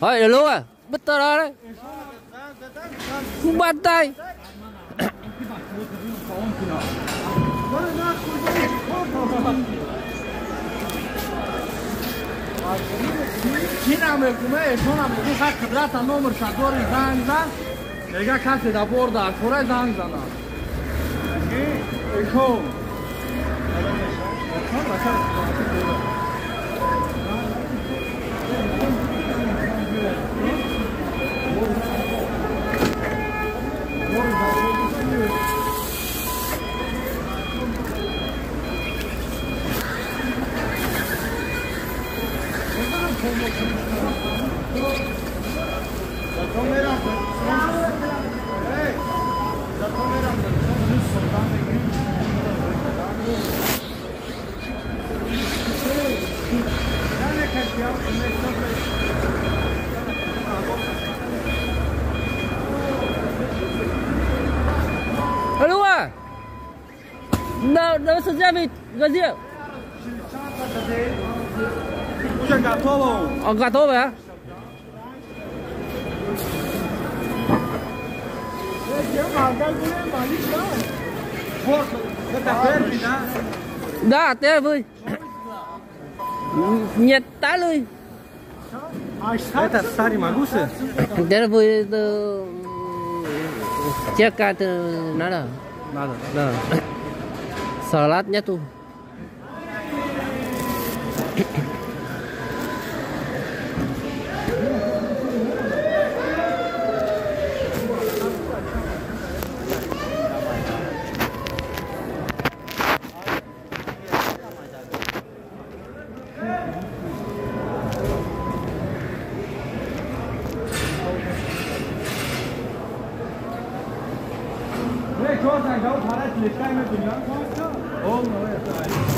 Thôi được luôn à? Bứt tao đó đấy. Không bàn tay. Cine am Чинаме куме, шонаме ку как квадрата номер шадори занза, сега касе да борда, коре занзана. Ишо. Allora! No, dove sta go there. Đâu, đâu xuất ra vì gần gì ạ Usa gatolo. Ờ, gà tô vậy hả Força, você tá perto, né? Đã, té vui Nhiệt tá lui Это Сари Магусы? Té là vui từ Chiếc ca từ nó Ve korsan, da var det slitt deg med fingrene. Om, nå er det.